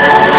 Yeah.